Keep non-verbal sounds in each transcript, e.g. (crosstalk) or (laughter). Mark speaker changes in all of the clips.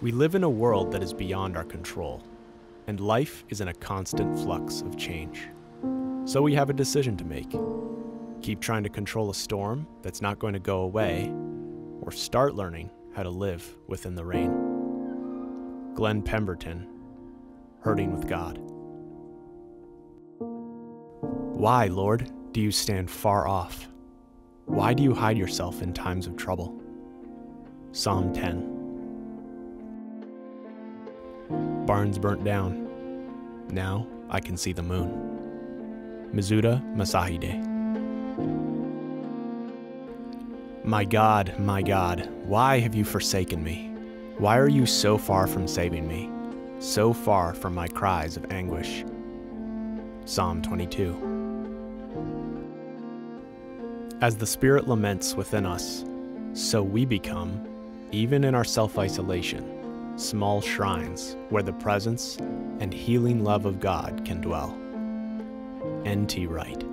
Speaker 1: We live in a world that is beyond our control, and life is in a constant flux of change. So we have a decision to make keep trying to control a storm that's not going to go away, or start learning how to live within the rain. Glenn Pemberton, Hurting with God. Why, Lord, do you stand far off? Why do you hide yourself in times of trouble? Psalm 10. Barns burnt down. Now I can see the moon. Mizuta Masahide. My God, my God, why have you forsaken me? Why are you so far from saving me, so far from my cries of anguish? Psalm 22. As the Spirit laments within us, so we become, even in our self isolation, small shrines where the presence and healing love of God can dwell. N.T. Wright.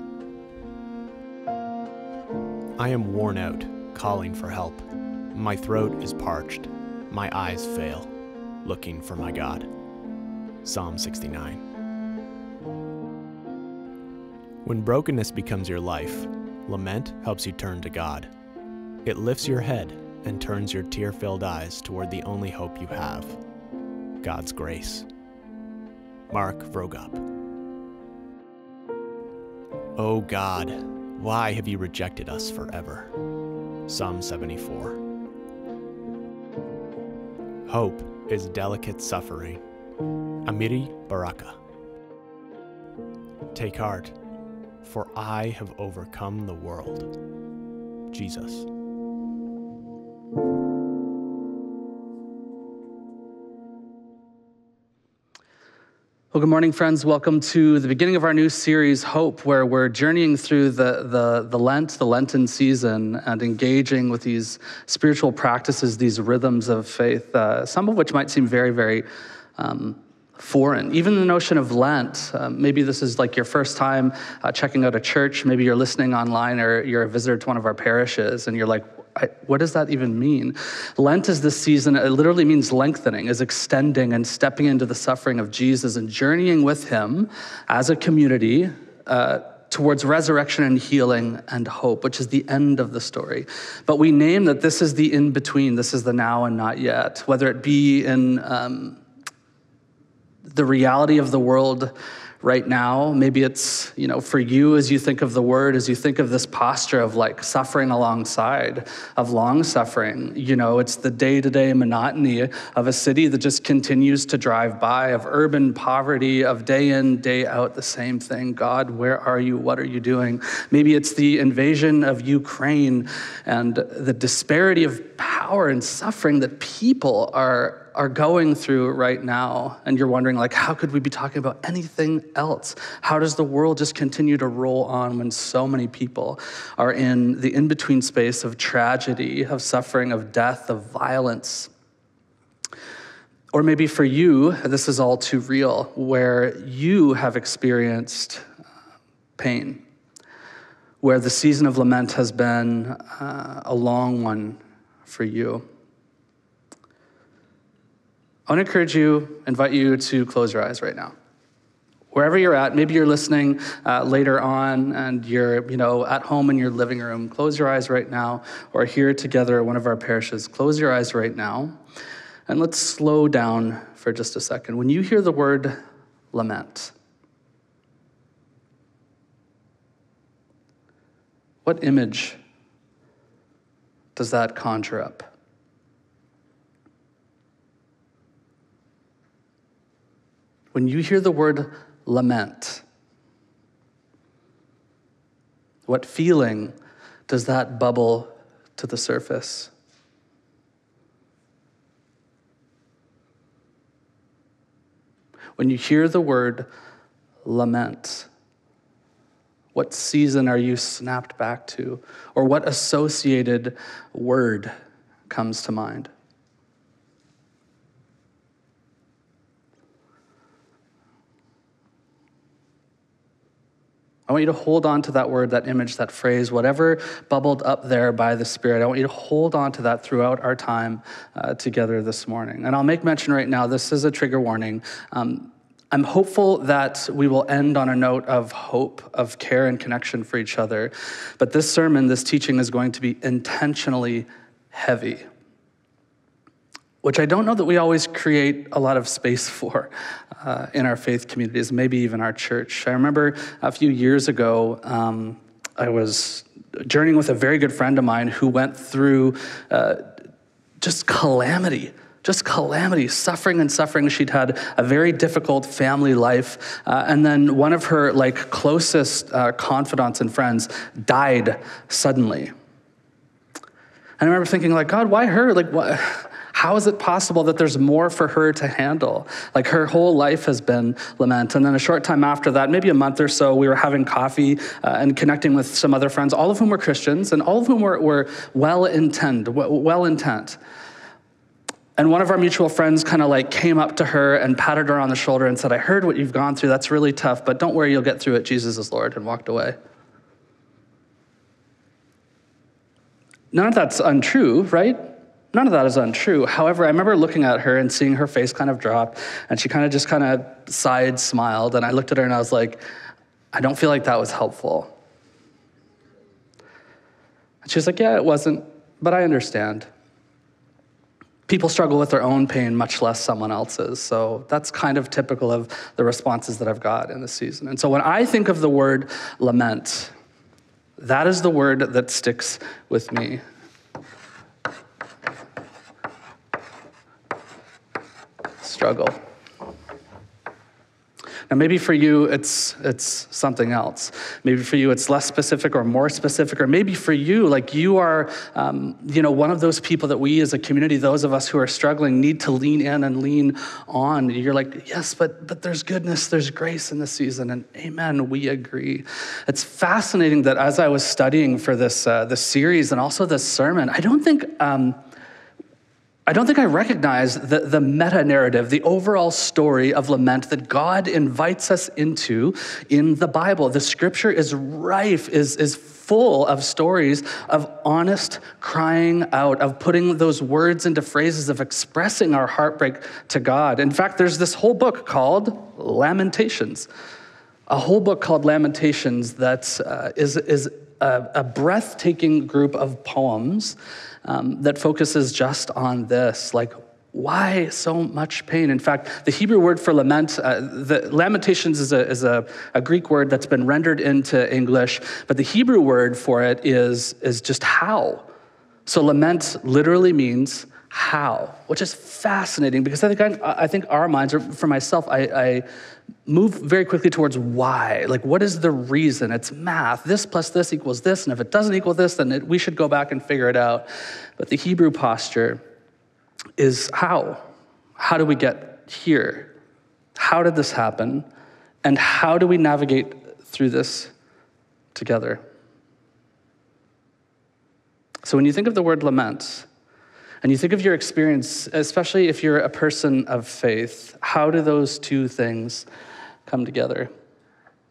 Speaker 1: I am worn out, calling for help. My throat is parched. My eyes fail, looking for my God. Psalm 69. When brokenness becomes your life, lament helps you turn to God. It lifts your head and turns your tear filled eyes toward the only hope you have God's grace. Mark Vroegop. O oh God, why have you rejected us forever? Psalm 74. Hope is delicate suffering. Amiri Baraka. Take heart, for I have overcome the world. Jesus.
Speaker 2: Well, good morning, friends. Welcome to the beginning of our new series, Hope, where we're journeying through the, the, the Lent, the Lenten season, and engaging with these spiritual practices, these rhythms of faith, uh, some of which might seem very, very um, foreign. Even the notion of Lent, uh, maybe this is like your first time uh, checking out a church, maybe you're listening online or you're a visitor to one of our parishes, and you're like, I, what does that even mean? Lent is this season, it literally means lengthening, is extending and stepping into the suffering of Jesus and journeying with him as a community uh, towards resurrection and healing and hope, which is the end of the story. But we name that this is the in between, this is the now and not yet, whether it be in um, the reality of the world right now. Maybe it's, you know, for you as you think of the word, as you think of this posture of like suffering alongside, of long suffering. You know, it's the day to day monotony of a city that just continues to drive by, of urban poverty, of day in, day out, the same thing. God, where are you? What are you doing? Maybe it's the invasion of Ukraine and the disparity of power and suffering that people are are going through right now. And you're wondering like how could we be talking about anything else? How does the world just continue to roll on when so many people are in the in-between space of tragedy of suffering of death of violence? Or maybe for you this is all too real where you have experienced uh, pain where the season of lament has been uh, a long one for you I want to encourage you, invite you to close your eyes right now. Wherever you're at, maybe you're listening uh, later on and you're, you know, at home in your living room. Close your eyes right now, or here together at one of our parishes. Close your eyes right now, and let's slow down for just a second. When you hear the word lament, what image does that conjure up? When you hear the word lament, what feeling does that bubble to the surface? When you hear the word lament, what season are you snapped back to? Or what associated word comes to mind? I want you to hold on to that word, that image, that phrase, whatever bubbled up there by the Spirit. I want you to hold on to that throughout our time uh, together this morning. And I'll make mention right now this is a trigger warning. Um, I'm hopeful that we will end on a note of hope, of care and connection for each other. But this sermon, this teaching is going to be intentionally heavy, which I don't know that we always create a lot of space for uh, in our faith communities, maybe even our church. I remember a few years ago, um, I was journeying with a very good friend of mine who went through uh, just calamity just calamity, suffering and suffering. She'd had a very difficult family life. Uh, and then one of her like closest uh, confidants and friends died suddenly. And I remember thinking like, God, why her? Like what? (sighs) How is it possible that there's more for her to handle? Like her whole life has been lament. And then a short time after that, maybe a month or so, we were having coffee uh, and connecting with some other friends, all of whom were Christians and all of whom were, were well intent, well intent. And one of our mutual friends kind of like came up to her and patted her on the shoulder and said, I heard what you've gone through. That's really tough, but don't worry, you'll get through it. Jesus is Lord, and walked away. None of that's untrue, right? None of that is untrue. However, I remember looking at her and seeing her face kind of drop, and she kind of just kind of sighed, smiled, and I looked at her and I was like, I don't feel like that was helpful. And she was like, Yeah, it wasn't, but I understand people struggle with their own pain, much less someone else's. So that's kind of typical of the responses that I've got in this season. And so when I think of the word lament, that is the word that sticks with me. Struggle. Now, maybe for you, it's, it's something else. Maybe for you, it's less specific or more specific. Or maybe for you, like you are, um, you know, one of those people that we as a community, those of us who are struggling, need to lean in and lean on. You're like, yes, but, but there's goodness, there's grace in this season. And amen, we agree. It's fascinating that as I was studying for this, uh, this series and also this sermon, I don't think. Um, I don't think I recognize the, the meta narrative, the overall story of lament that God invites us into in the Bible. The scripture is rife, is, is full of stories of honest crying out, of putting those words into phrases, of expressing our heartbreak to God. In fact, there's this whole book called Lamentations, a whole book called Lamentations that uh, is is a, a breathtaking group of poems um, that focuses just on this like why so much pain? In fact, the Hebrew word for lament, uh, the lamentations is, a, is a, a, Greek word that's been rendered into English, but the Hebrew word for it is, is just how. So lament literally means how, which is fascinating because I think I, I think our minds, or for myself, I, I move very quickly towards why. Like, what is the reason? It's math. This plus this equals this, and if it doesn't equal this, then it, we should go back and figure it out. But the Hebrew posture is how? How do we get here? How did this happen? And how do we navigate through this together? So, when you think of the word lament, and you think of your experience, especially if you're a person of faith, how do those two things come together?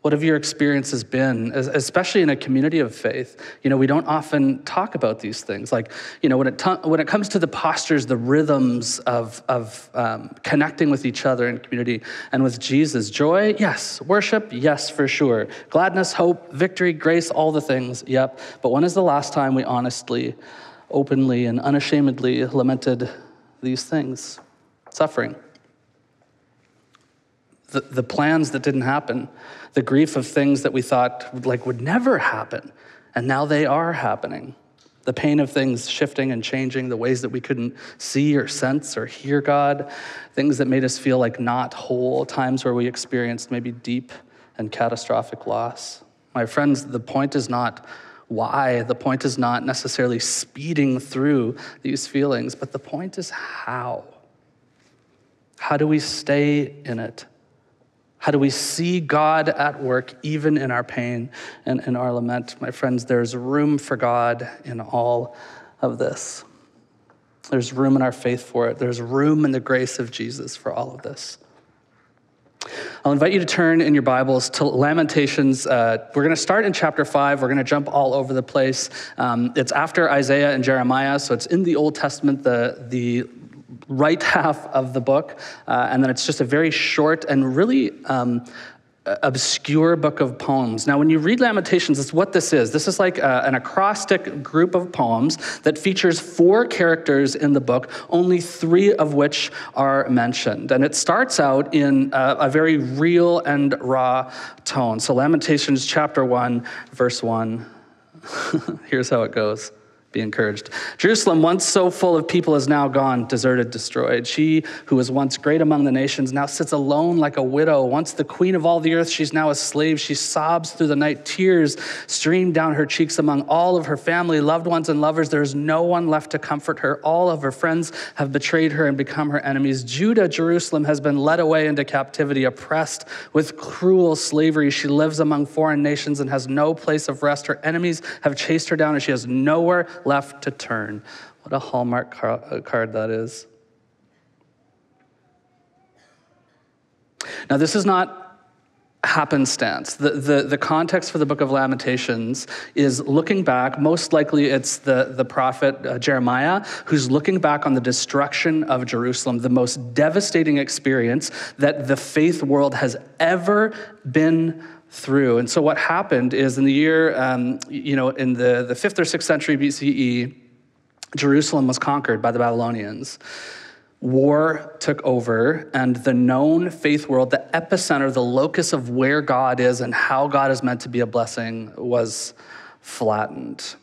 Speaker 2: What have your experiences been, especially in a community of faith? You know, we don't often talk about these things. Like, you know, when it, when it comes to the postures, the rhythms of, of um, connecting with each other in community and with Jesus, joy, yes. Worship, yes, for sure. Gladness, hope, victory, grace, all the things, yep. But when is the last time we honestly openly and unashamedly lamented these things suffering, the, the plans that didn't happen, the grief of things that we thought like would never happen, and now they are happening. The pain of things shifting and changing, the ways that we couldn't see or sense or hear God, things that made us feel like not whole, times where we experienced maybe deep and catastrophic loss. My friends, the point is not why. The point is not necessarily speeding through these feelings, but the point is how. How do we stay in it? How do we see God at work even in our pain and in our lament? My friends, there's room for God in all of this. There's room in our faith for it. There's room in the grace of Jesus for all of this. I'll invite you to turn in your Bibles to Lamentations. Uh, we're going to start in chapter 5. We're going to jump all over the place. Um, it's after Isaiah and Jeremiah, so it's in the Old Testament, the, the right (laughs) half of the book. Uh, and then it's just a very short and really. Um, obscure book of poems. Now, when you read Lamentations, it's what this is. This is like a, an acrostic group of poems that features four characters in the book, only three of which are mentioned. And it starts out in a, a very real and raw tone. So, Lamentations chapter 1, verse 1. (laughs) Here's how it goes. Be encouraged. Jerusalem, once so full of people, is now gone, deserted, destroyed. She who was once great among the nations now sits alone like a widow. Once the queen of all the earth, she's now a slave. She sobs through the night. Tears stream down her cheeks among all of her family, loved ones, and lovers. There is no one left to comfort her. All of her friends have betrayed her and become her enemies. Judah, Jerusalem, has been led away into captivity, oppressed with cruel slavery. She lives among foreign nations and has no place of rest. Her enemies have chased her down, and she has nowhere left to turn. What a hallmark uh, card that is. Now, this is not happenstance. The, the, the context for the book of Lamentations is looking back. Most likely, it's the, the prophet uh, Jeremiah who's looking back on the destruction of Jerusalem, the most devastating experience that the faith world has ever been through. And so what happened is in the year, um, you know, in the, the fifth or sixth century BCE, Jerusalem was conquered by the Babylonians. War took over, and the known faith world, the epicenter, the locus of where God is and how God is meant to be a blessing, was flattened.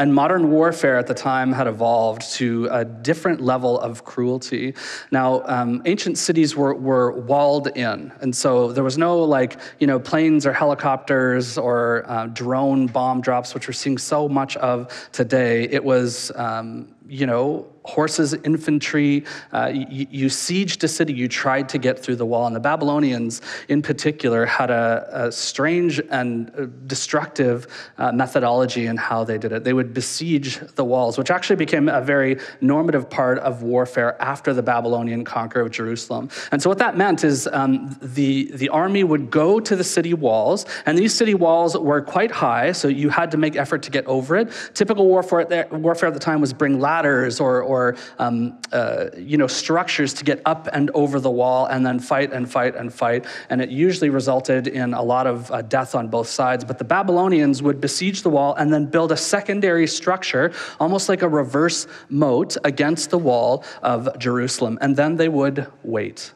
Speaker 2: And modern warfare at the time had evolved to a different level of cruelty. Now, um, ancient cities were, were walled in. And so there was no like, you know, planes or helicopters or uh, drone bomb drops, which we're seeing so much of today. It was, um, you know, horses, infantry. Uh, you, you, sieged a city, you tried to get through the wall. And the Babylonians, in particular, had a, a strange and uh, destructive uh, methodology in how they did it. They would besiege the walls, which actually became a very normative part of warfare after the Babylonian conquer of Jerusalem. And so, what that meant is um, the, the army would go to the city walls, and these city walls were quite high, so you had to make effort to get over it. Typical warfare warfare at the time was bring ladders or or um, uh, you know structures to get up and over the wall and then fight and fight and fight. And it usually resulted in a lot of uh, death on both sides. But the Babylonians would besiege the wall and then build a secondary structure, almost like a reverse moat, against the wall of Jerusalem. And then they would wait.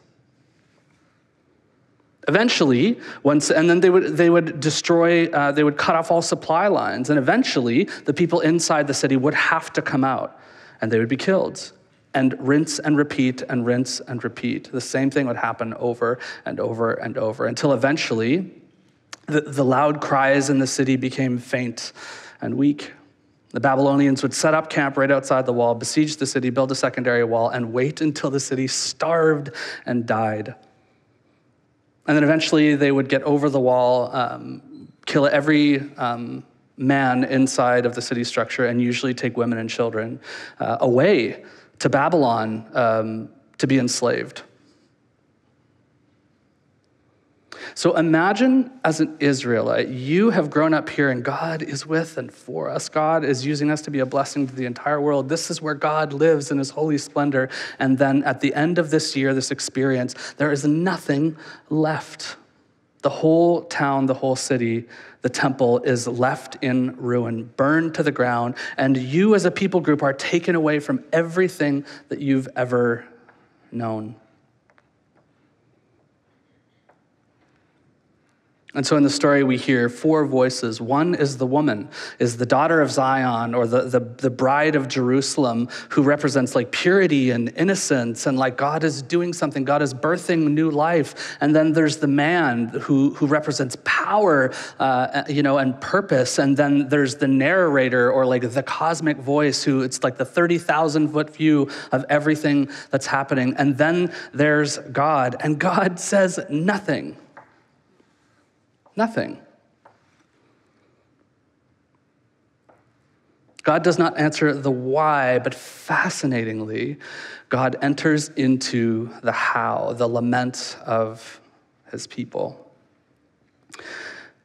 Speaker 2: Eventually, once, and then they would, they would destroy, uh, they would cut off all supply lines, and eventually the people inside the city would have to come out and they would be killed. And rinse and repeat and rinse and repeat. The same thing would happen over and over and over until eventually the, the loud cries in the city became faint and weak. The Babylonians would set up camp right outside the wall, besiege the city, build a secondary wall, and wait until the city starved and died. And then eventually they would get over the wall, um, kill every um, man inside of the city structure and usually take women and children uh, away to Babylon um, to be enslaved. So imagine as an Israelite, you have grown up here and God is with and for us. God is using us to be a blessing to the entire world. This is where God lives in his holy splendor. And then at the end of this year, this experience, there is nothing left. The whole town, the whole city the temple is left in ruin, burned to the ground, and you as a people group are taken away from everything that you've ever known. And so in the story, we hear four voices. One is the woman, is the daughter of Zion or the, the, the, bride of Jerusalem, who represents like purity and innocence, and like God is doing something, God is birthing new life. And then there's the man who, who represents power, uh, you know, and purpose. And then there's the narrator or like the cosmic voice, who it's like the 30,000 foot view of everything that's happening. And then there's God, and God says nothing. Nothing. God does not answer the why, but fascinatingly, God enters into the how, the lament of his people.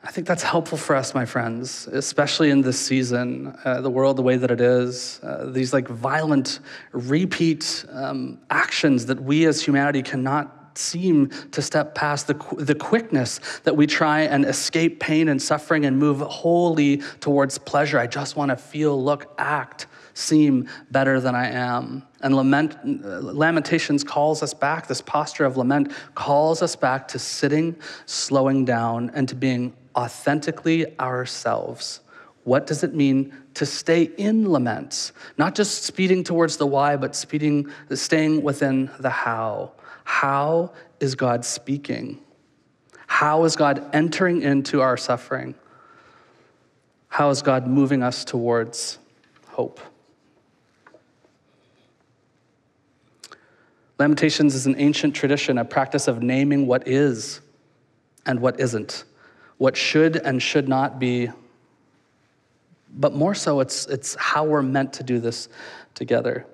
Speaker 2: I think that's helpful for us, my friends, especially in this season, uh, the world the way that it is, uh, these like violent repeat um, actions that we as humanity cannot seem to step past the, the quickness that we try and escape pain and suffering and move wholly towards pleasure. I just want to feel, look, act, seem better than I am. And lament, Lamentations calls us back, this posture of lament calls us back to sitting, slowing down, and to being authentically ourselves. What does it mean to stay in lament? Not just speeding towards the why, but speeding, staying within the how. How is God speaking? How is God entering into our suffering? How is God moving us towards hope? Lamentations is an ancient tradition, a practice of naming what is and what isn't, what should and should not be. But more so, it's, it's how we're meant to do this together.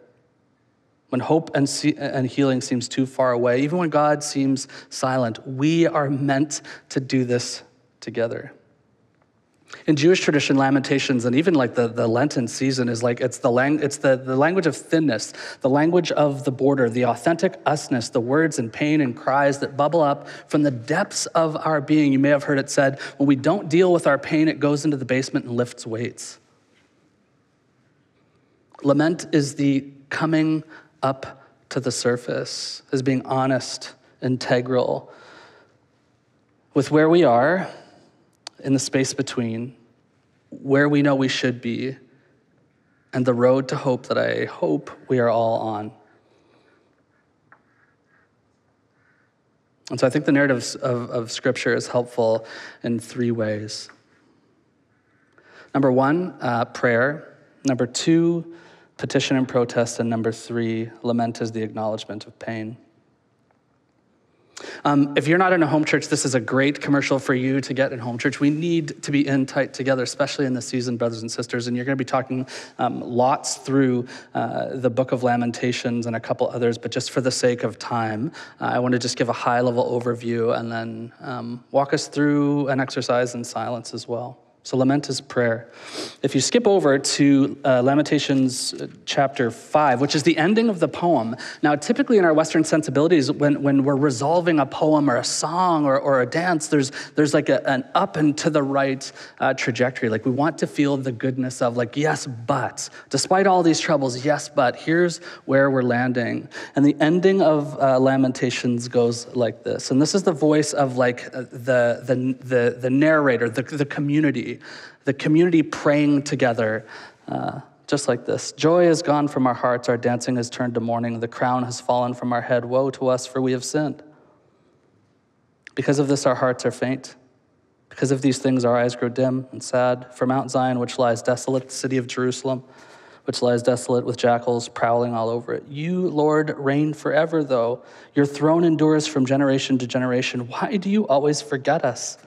Speaker 2: When hope and, see, and healing seems too far away, even when God seems silent, we are meant to do this together. In Jewish tradition, lamentations and even like the, the Lenten season is like it's the lang- it's the, the language of thinness, the language of the border, the authentic usness, the words and pain and cries that bubble up from the depths of our being. You may have heard it said, when we don't deal with our pain, it goes into the basement and lifts weights. Lament is the coming up to the surface, as being honest, integral with where we are in the space between where we know we should be and the road to hope that I hope we are all on. And so I think the narrative of, of Scripture is helpful in three ways. Number one, uh, prayer. Number two, petition and protest. And number three, lament is the acknowledgement of pain. Um, if you're not in a home church, this is a great commercial for you to get in home church. We need to be in tight together, especially in this season, brothers and sisters. And you're going to be talking um, lots through uh, the book of Lamentations and a couple others, but just for the sake of time, uh, I want to just give a high level overview and then um, walk us through an exercise in silence as well. So, lament is prayer. If you skip over to uh, Lamentations uh, chapter 5, which is the ending of the poem, now, typically in our Western sensibilities, when, when we're resolving a poem or a song or, or a dance, there's, there's like a, an up and to the right uh, trajectory. Like, we want to feel the goodness of, like, yes, but, despite all these troubles, yes, but, here's where we're landing. And the ending of uh, Lamentations goes like this. And this is the voice of, like, uh, the, the, the, the narrator, the, the community the community praying together, uh, just like this. Joy is gone from our hearts, our dancing has turned to mourning, the crown has fallen from our head. Woe to us, for we have sinned. Because of this, our hearts are faint. Because of these things, our eyes grow dim and sad. For Mount Zion, which lies desolate, the city of Jerusalem, which lies desolate with jackals prowling all over it. You, Lord, reign forever, though. Your throne endures from generation to generation. Why do you always forget us?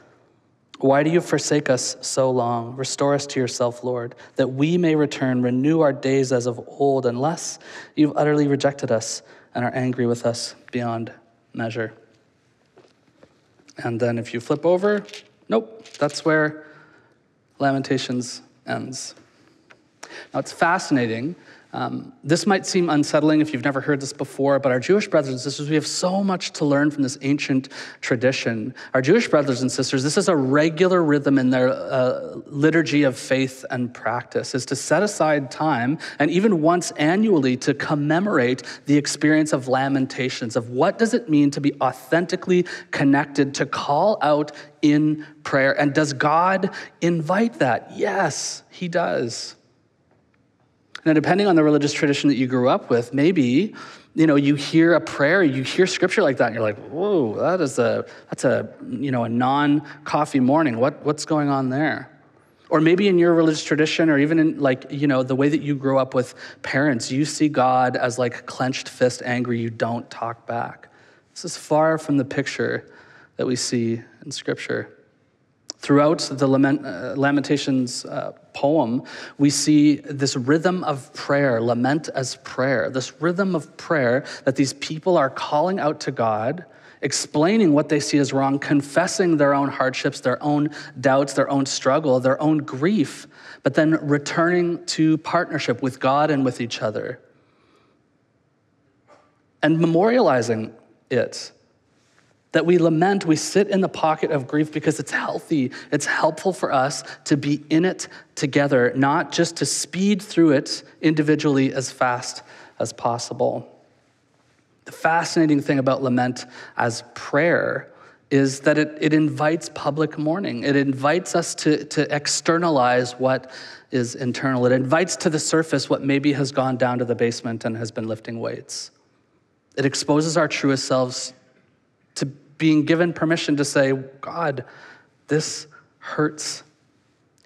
Speaker 2: Why do you forsake us so long? Restore us to yourself, Lord, that we may return, renew our days as of old, unless you've utterly rejected us and are angry with us beyond measure. And then if you flip over, nope, that's where Lamentations ends. Now it's fascinating um, this might seem unsettling if you've never heard this before, but our Jewish brothers and sisters, we have so much to learn from this ancient tradition. Our Jewish brothers and sisters, this is a regular rhythm in their uh, liturgy of faith and practice, is to set aside time, and even once annually, to commemorate the experience of lamentations, of what does it mean to be authentically connected, to call out in prayer. And does God invite that? Yes, He does. Now, depending on the religious tradition that you grew up with, maybe you know you hear a prayer, you hear scripture like that, and you're like, "Whoa, that is a that's a you know a non-coffee morning. What what's going on there?" Or maybe in your religious tradition, or even in like you know the way that you grew up with parents, you see God as like clenched fist, angry. You don't talk back. This is far from the picture that we see in Scripture. Throughout the lament, uh, Lamentations uh, poem, we see this rhythm of prayer, lament as prayer, this rhythm of prayer that these people are calling out to God explaining what they see as wrong, confessing their own hardships, their own doubts, their own struggle, their own grief, but then returning to partnership with God and with each other. And memorializing it. That we lament, we sit in the pocket of grief because it's healthy. It's helpful for us to be in it together, not just to speed through it individually as fast as possible. The fascinating thing about lament as prayer is that it, it invites public mourning. It invites us to, to externalize what is internal. It invites to the surface what maybe has gone down to the basement and has been lifting weights. It exposes our truest selves to being given permission to say, God, this hurts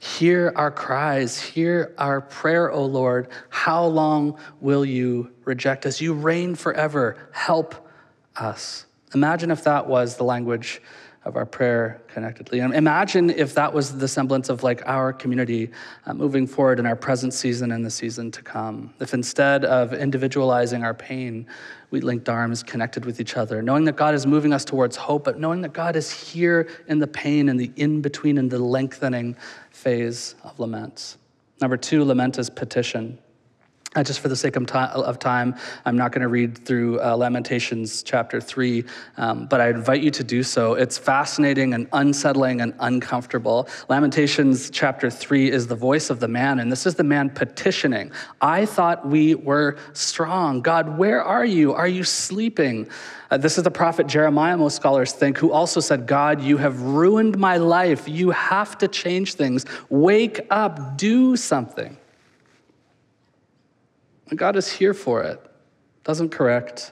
Speaker 2: Hear our cries, hear our prayer, O Lord. How long will you reject us? You reign forever. Help us. Imagine if that was the language of our prayer connectedly. And imagine if that was the semblance of like our community uh, moving forward in our present season and the season to come. If instead of individualizing our pain, we linked arms, connected with each other, knowing that God is moving us towards hope, but knowing that God is here in the pain and the in between and the lengthening phase of lament. Number two, lament is petition. Uh, just for the sake of time, I'm not going to read through uh, Lamentations chapter 3, um, but I invite you to do so. It's fascinating and unsettling and uncomfortable. Lamentations chapter 3 is the voice of the man, and this is the man petitioning. I thought we were strong. God, where are you? Are you sleeping? Uh, this is the prophet Jeremiah, most scholars think, who also said, God, you have ruined my life. You have to change things. Wake up, do something. And God is here for it, doesn't correct.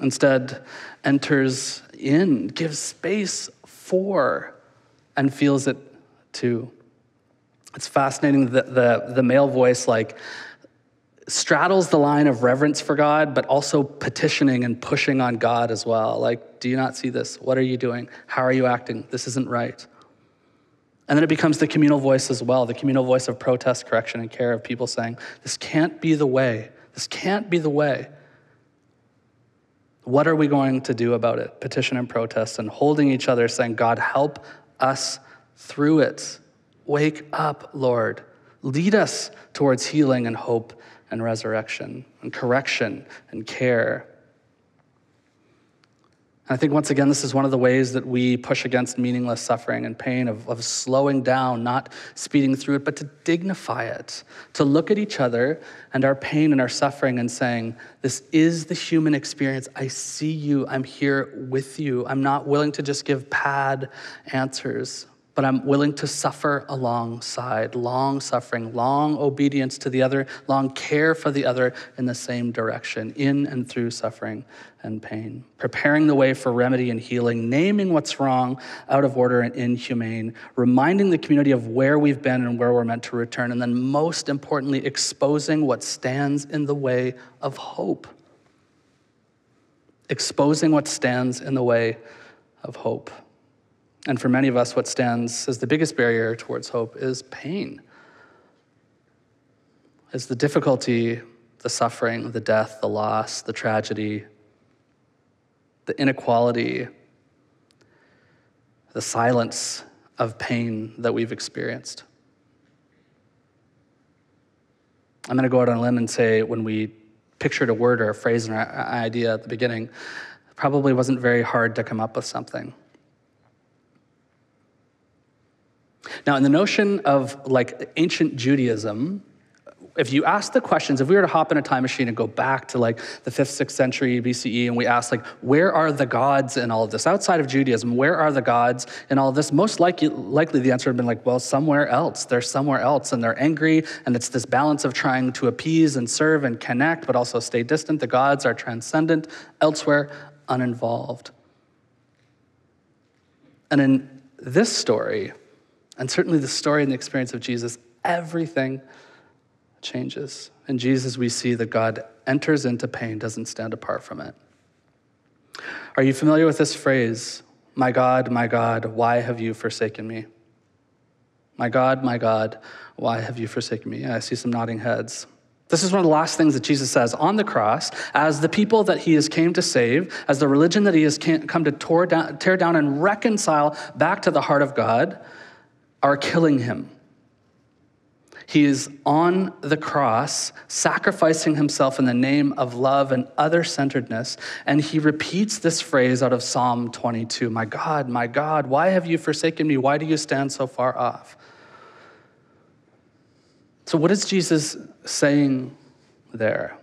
Speaker 2: Instead, enters in, gives space for, and feels it too. It's fascinating that the, the male voice, like, straddles the line of reverence for God, but also petitioning and pushing on God as well. Like, do you not see this? What are you doing? How are you acting? This isn't right. And then it becomes the communal voice as well, the communal voice of protest, correction, and care of people saying, This can't be the way. This can't be the way. What are we going to do about it? Petition and protest, and holding each other, saying, God, help us through it. Wake up, Lord. Lead us towards healing and hope and resurrection and correction and care. And I think once again, this is one of the ways that we push against meaningless suffering and pain, of, of slowing down, not speeding through it, but to dignify it, to look at each other and our pain and our suffering and saying, This is the human experience. I see you. I'm here with you. I'm not willing to just give pad answers but I'm willing to suffer alongside, long suffering, long obedience to the other, long care for the other in the same direction, in and through suffering and pain. Preparing the way for remedy and healing, naming what's wrong, out of order, and inhumane, reminding the community of where we've been and where we're meant to return, and then most importantly, exposing what stands in the way of hope. Exposing what stands in the way of hope. And for many of us, what stands as the biggest barrier towards hope is pain. Is the difficulty, the suffering, the death, the loss, the tragedy, the inequality, the silence of pain that we've experienced. I'm going to go out on a limb and say when we pictured a word or a phrase or an idea at the beginning, it probably wasn't very hard to come up with something. Now, in the notion of like ancient Judaism, if you ask the questions, if we were to hop in a time machine and go back to like the fifth, sixth century BCE, and we ask like, where are the gods in all of this? Outside of Judaism, where are the gods in all of this? Most likely, likely the answer would have been like, well, somewhere else. They're somewhere else, and they're angry, and it's this balance of trying to appease and serve and connect, but also stay distant. The gods are transcendent, elsewhere, uninvolved. And in this story, and certainly the story and the experience of Jesus, everything changes. In Jesus, we see that God enters into pain, doesn't stand apart from it. Are you familiar with this phrase? My God, my God, why have you forsaken me? My God, my God, why have you forsaken me? I see some nodding heads. This is one of the last things that Jesus says on the cross as the people that he has came to save, as the religion that he has come to tear down and reconcile back to the heart of God, are killing him. He is on the cross, sacrificing himself in the name of love and other centeredness. And he repeats this phrase out of Psalm 22 My God, my God, why have you forsaken me? Why do you stand so far off? So, what is Jesus saying there?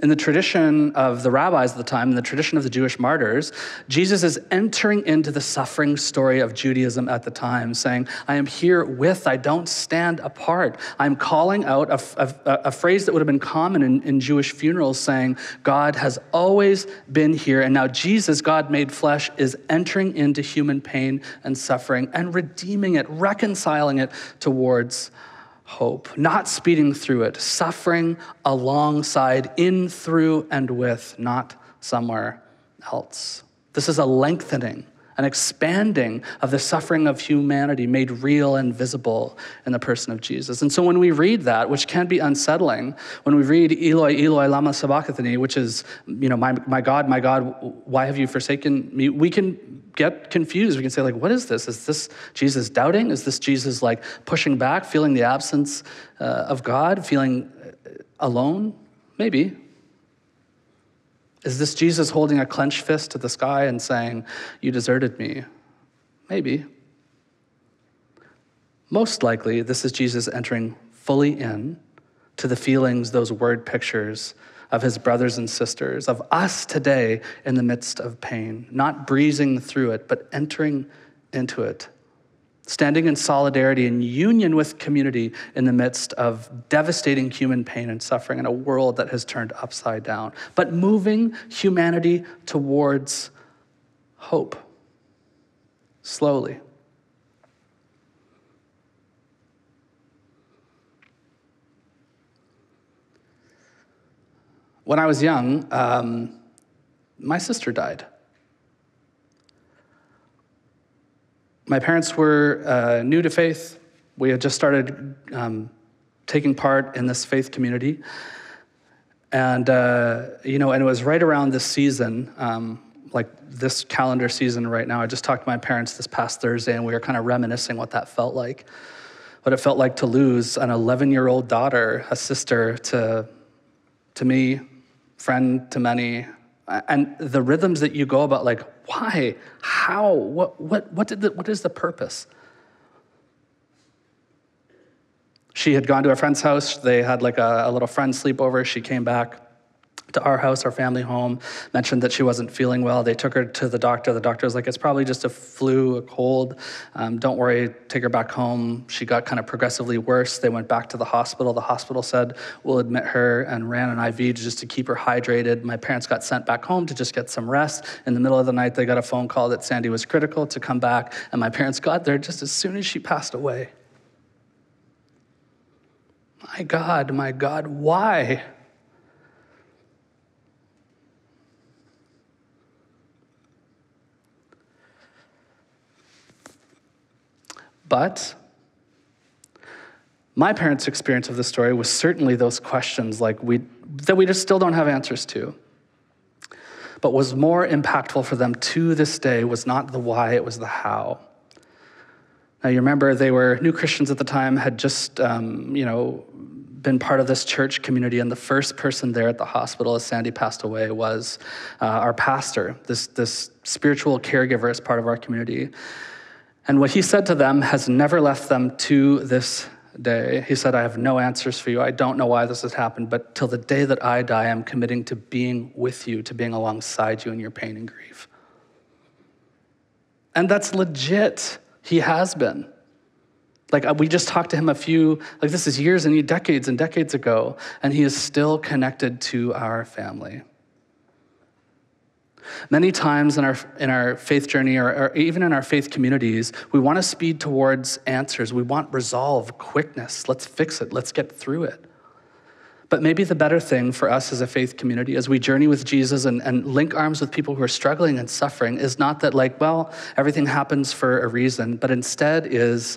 Speaker 2: In the tradition of the rabbis of the time, in the tradition of the Jewish martyrs, Jesus is entering into the suffering story of Judaism at the time, saying, I am here with, I don't stand apart. I'm calling out a, a, a phrase that would have been common in, in Jewish funerals, saying, God has always been here. And now Jesus, God made flesh, is entering into human pain and suffering and redeeming it, reconciling it towards hope, not speeding through it, suffering alongside, in, through, and with, not somewhere else. This is a lengthening, an expanding of the suffering of humanity made real and visible in the person of Jesus. And so when we read that, which can be unsettling, when we read Eloi, Eloi, lama sabachthani, which is, you know, my, my God, my God, why have you forsaken me? We can get confused. We can say, like, what is this? Is this Jesus doubting? Is this Jesus like pushing back, feeling the absence uh, of God, feeling uh, alone? Maybe. Is this Jesus holding a clenched fist to the sky and saying, You deserted me? Maybe. Most likely, this is Jesus entering fully in to the feelings, those word pictures of his brothers and sisters, of us today in the midst of pain, not breezing through it, but entering into it, standing in solidarity and union with community in the midst of devastating human pain and suffering in a world that has turned upside down, but moving humanity towards hope slowly. When I was young, um, my sister died. My parents were uh, new to faith. We had just started um, taking part in this faith community. And, uh, you know, and it was right around this season, um, like this calendar season right now. I just talked to my parents this past Thursday, and we were kind of reminiscing what that felt like. What it felt like to lose an 11 year old daughter, a sister to, to me, friend to many, and the rhythms that you go about, like, why, how, what, what, what, did the, what is the purpose? She had gone to a friend's house. They had like a, a little friend sleepover. She came back to our house, our family home, mentioned that she wasn't feeling well. They took her to the doctor. The doctor was like, it's probably just a flu, a cold. Um, don't worry, take her back home. She got kind of progressively worse. They went back to the hospital. The hospital said, we'll admit her and ran an IV just to keep her hydrated. My parents got sent back home to just get some rest. In the middle of the night, they got a phone call that Sandy was critical to come back, and my parents got there just as soon as she passed away. My God, my God, why? But my parents' experience of the story was certainly those questions like we, that we just still don't have answers to. But was more impactful for them to this day was not the why, it was the how. Now you remember they were new Christians at the time, had just um, you know been part of this church community, and the first person there at the hospital as Sandy passed away was uh, our pastor, this this spiritual caregiver as part of our community. And what he said to them has never left them to this day. He said, I have no answers for you. I don't know why this has happened, but till the day that I die, I'm committing to being with you, to being alongside you in your pain and grief. And that's legit. He has been. Like, uh, we just talked to him a few, like, this is years and decades and decades ago, and he is still connected to our family. Many times in our, in our faith journey or, or even in our faith communities, we want to speed towards answers. We want resolve, quickness. Let's fix it, let's get through it. But maybe the better thing for us as a faith community, as we journey with Jesus and, and link arms with people who are struggling and suffering, is not that, like, well, everything happens for a reason, but instead is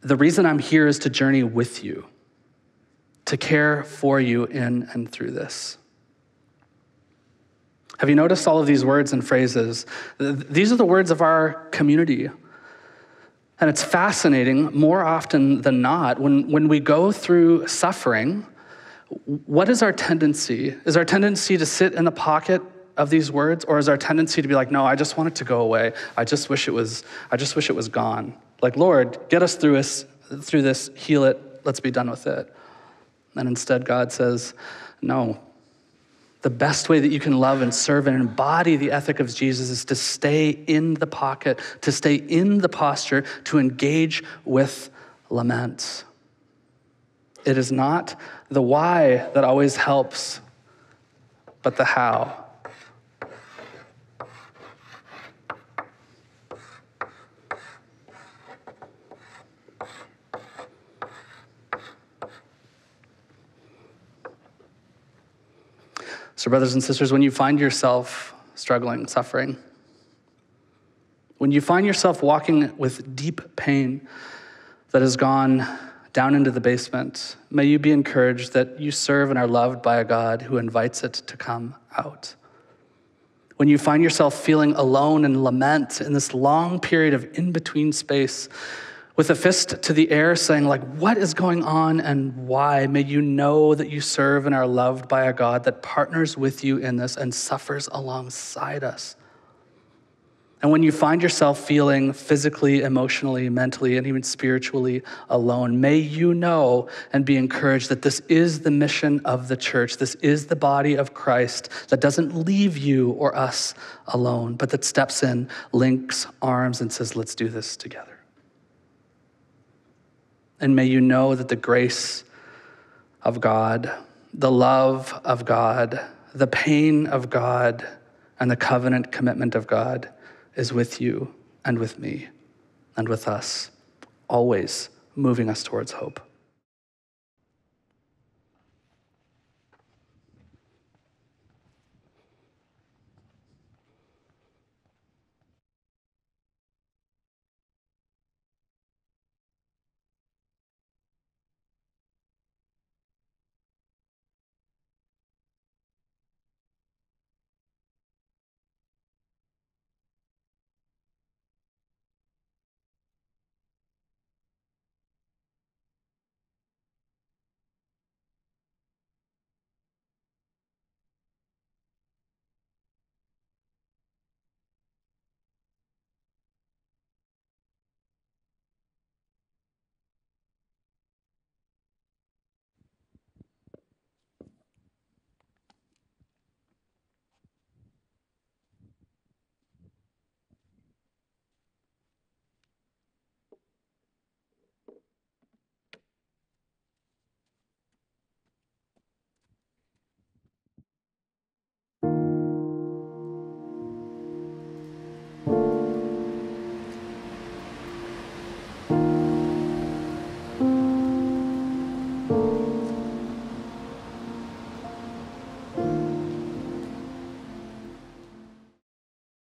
Speaker 2: the reason I'm here is to journey with you to care for you in and through this. Have you noticed all of these words and phrases? These are the words of our community. And it's fascinating, more often than not, when, when we go through suffering, what is our tendency? Is our tendency to sit in the pocket of these words, or is our tendency to be like, no, I just want it to go away. I just wish it was, I just wish it was gone. Like, Lord, get us through this, through this, heal it, let's be done with it. And instead, God says, no, the best way that you can love and serve and embody the ethic of Jesus is to stay in the pocket, to stay in the posture, to engage with lament. It is not the why that always helps, but the how. Brothers and sisters, when you find yourself struggling, suffering, when you find yourself walking with deep pain that has gone down into the basement, may you be encouraged that you serve and are loved by a God who invites it to come out. When you find yourself feeling alone and lament in this long period of in between space, with a fist to the air, saying, like, what is going on and why? May you know that you serve and are loved by a God that partners with you in this and suffers alongside us. And when you find yourself feeling physically, emotionally, mentally, and even spiritually alone, may you know and be encouraged that this is the mission of the church. This is the body of Christ that doesn't leave you or us alone, but that steps in, links arms, and says, let's do this together. And may you know that the grace of God, the love of God, the pain of God, and the covenant commitment of God is with you and with me and with us, always moving us towards hope.